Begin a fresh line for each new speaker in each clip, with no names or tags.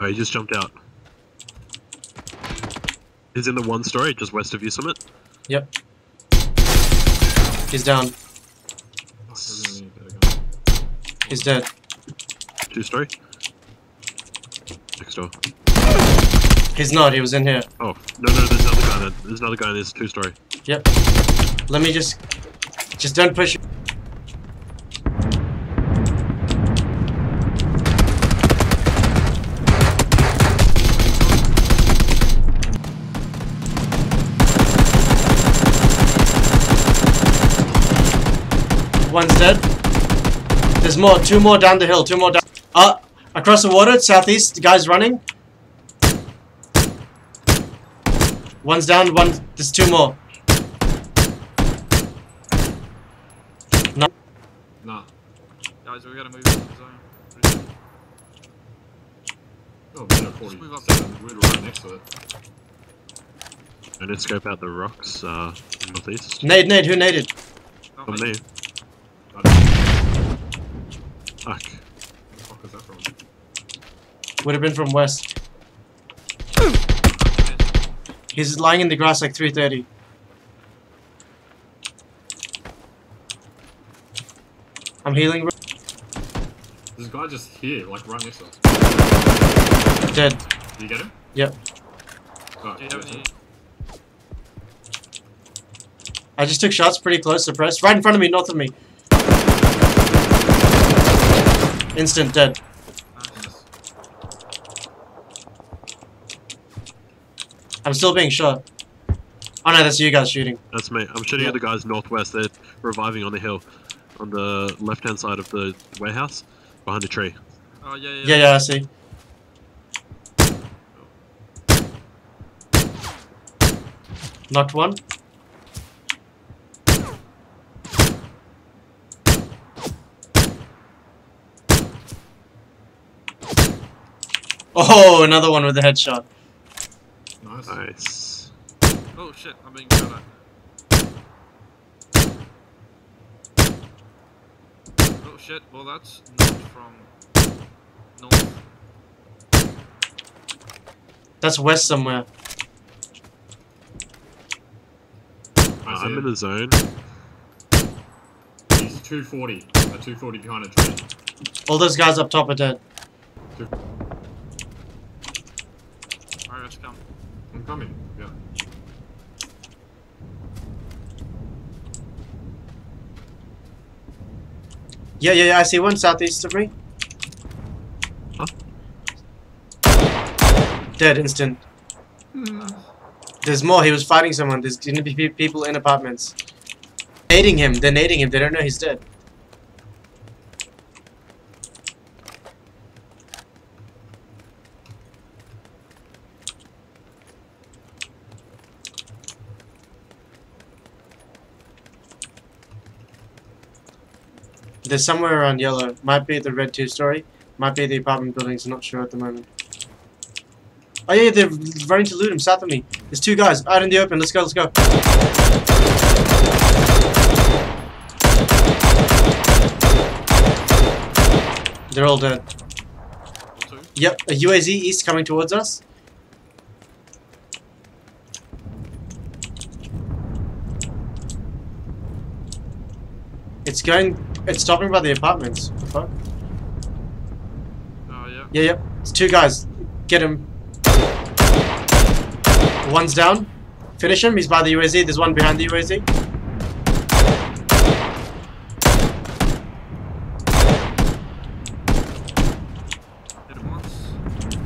Oh, he just jumped out. He's in the one story just west of you, Summit.
Yep. He's down.
Fuck, I really need a better gun.
He's dead.
Two story. Next door.
He's not. He was in here.
Oh, no, no, there's another guy there. There's another guy in this two story.
Yep. Let me just... Just don't push... One's dead. There's more. Two more down the hill. Two more down. Uh, across the water, southeast. The guy's running. One's down. One. There's two more. No.
Nah.
Guys, we gotta move into the zone.
Oh, minute
Just move up.
47. We're right next to it.
And then scope out the rocks, uh, northeast.
Nade, nade. Who naded?
Not
From
me.
Me.
I don't
Fuck.
Where the fuck is that from?
Would have been from west. He's lying in the grass like 330. I'm healing.
This guy just here, like right next to us.
Dead.
Did you get him?
Yep.
Do you have any?
I just took shots pretty close to press. Right in front of me, north of me. Instant dead.
Nice.
I'm still being shot. Oh no, that's you guys shooting.
That's me. I'm shooting
Yeah.
at the guys northwest. They're reviving on the hill. On the left hand side of the warehouse. Behind a tree.
Oh yeah, yeah.
Yeah, yeah, I see. Knocked one. Oh, another one with a headshot.
Nice.
Nice.
Oh shit, I'm being shot at. Oh shit, well that's not from north.
That's west somewhere.
I
I'm in the zone.
He's 240. Uh, 240 behind a tree.
All those guys up top are dead.
Alright, let's come.
I'm coming. Yeah.
Yeah, yeah, yeah, I see one southeast of me.
Huh?
Dead instant. Hmm. There's more. He was fighting someone. There's gonna be people in apartments. Nading him. They're nading him. They don't know he's dead. There's somewhere around yellow. Might be the red two-story. Might be the apartment buildings. I'm Not sure at the moment. Oh yeah, they're running to loot him south of me. There's two guys out in the open. Let's go. Let's go. They're all dead. Yep, a UAZ east coming towards us. It's going. It's stopping by the apartments. Fuck.
Oh yeah.
Yeah, yep. It's two guys. Get him. One's down. Finish him. He's by the UAZ. There's one behind the UAZ.
Hit him once. Oh,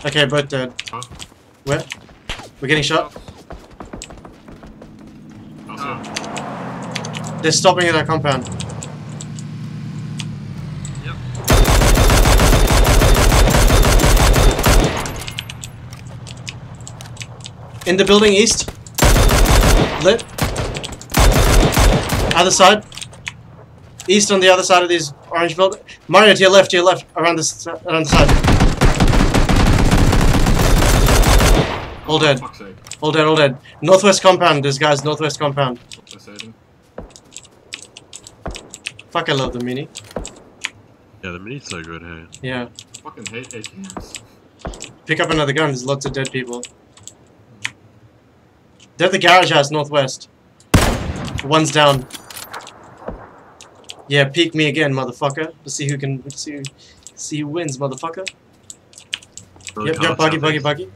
shit.
Okay, both dead.
Huh?
Where? We're getting shot. They're stopping at our compound.
Yep.
In the building east. Lit. Other side. East on the other side of these orange building. Mario to your left, to your left, around this around the side. All dead. All dead, all dead. Northwest compound, this guy's northwest compound.
I.
Fuck, I love the mini.
Yeah, the mini's so good, hey.
Yeah.
I fucking hate AKMs.
Pick up another gun. There's lots of dead people. They're at the garage house northwest. One's down. Yeah, peek me again, motherfucker. Let's see who can. Let's see who, see who wins, motherfucker.
Another
Yep, yep, buggy, buggy,
southeast.
buggy.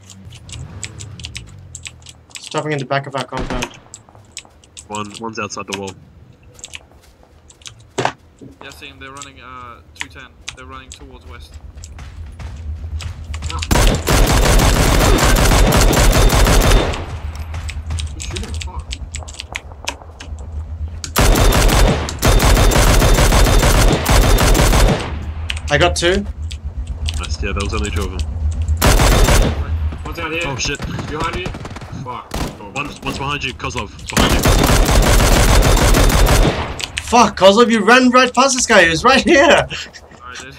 Stopping in the back of our compound.
One, one's outside the wall.
Yeah, see him. They're running uh 210. They're running towards west.
Who's shooting? Fuck.
I got two.
Nice, yeah, there was only two of them.
One's out here.
Oh shit.
Behind you. Fuck.
One, one's behind you, Kozlov. Behind you.
Fuck, Kozlov, you ran right past this guy. He was right here.
I did.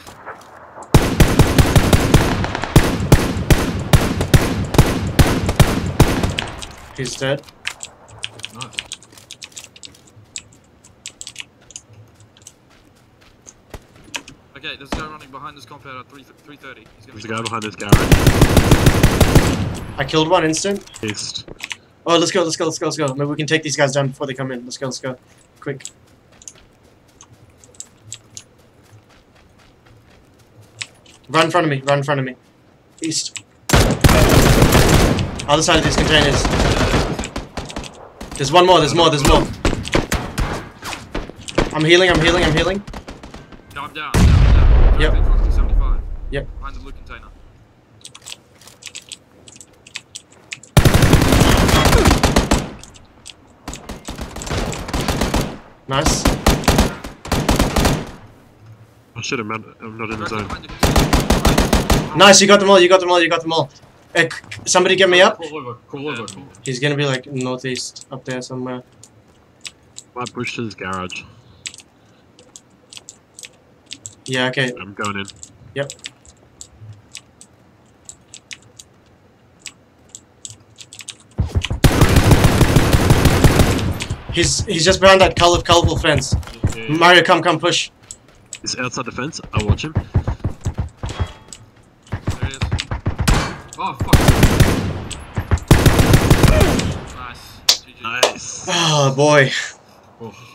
He's dead.
Nice.
Okay, there's a guy running behind this compound at 3 330.
There's a guy
behind
behind this garage.
I killed one instant.
East.
Oh, let's go, let's go, let's go, let's go. Maybe we can take these guys down before they come in. Let's go, let's go. Quick. Run in front of me, run in front of me. East. Other side of these containers. There's one more, there's more, there's more. I'm healing, I'm healing, I'm healing.
No, I'm down. I'm down, I'm down.
Yep.
Directly in front of me, 75.
Yep.
Behind the blue container.
Nice.
Shit, I'm not, I'm not in the zone.
behind the container.
Nice, you got them all, you got them all, you got them all. Eh, c- somebody get me up.
Call over. Call over. Call.
He's gonna be like northeast, up there somewhere.
Might push to his garage.
Yeah, okay.
I'm going in.
Yep. He's he's just behind that color colorful fence.
Yeah, yeah.
Mario, come, come, push.
He's outside the fence. I'll watch him.
There he is.
Oh fuck.
Nice. GG.
Nice.
Oh boy.
Oh.